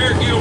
Cherokee